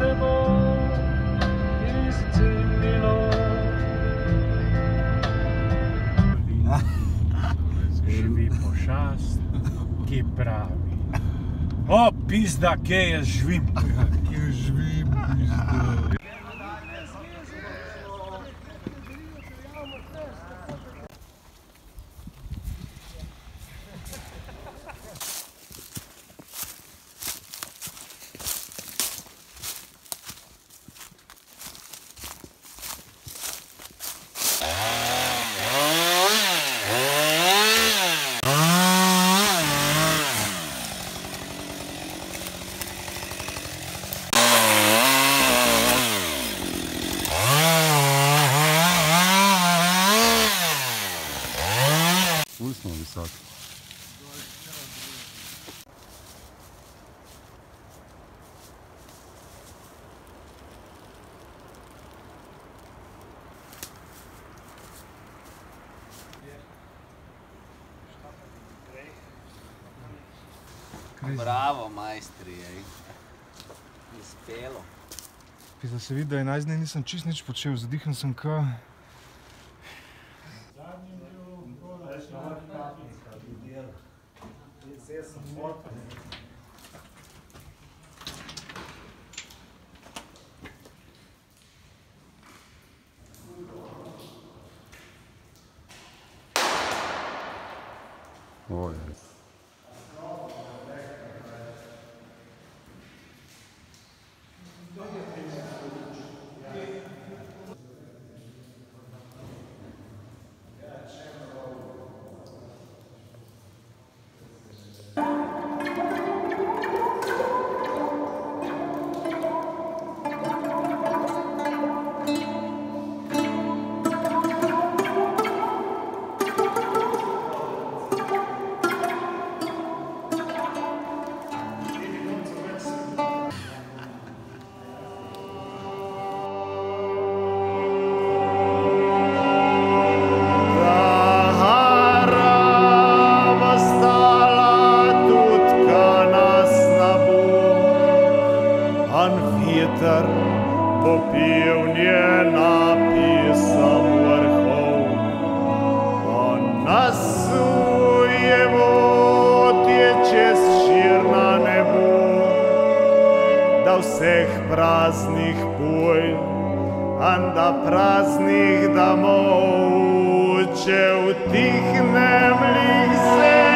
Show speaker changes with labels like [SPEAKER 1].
[SPEAKER 1] impossible is pravi. O, pizda, kje je žvim?
[SPEAKER 2] Kje je?
[SPEAKER 3] Bravo, majstri, ej. Izpelo.
[SPEAKER 2] Pizda se vidi, da 11 dni nisem čist nič počel, zadihan sem ka. O, jes.
[SPEAKER 4] Vseh praznih poj, anda praznih domov, če utihnem lih se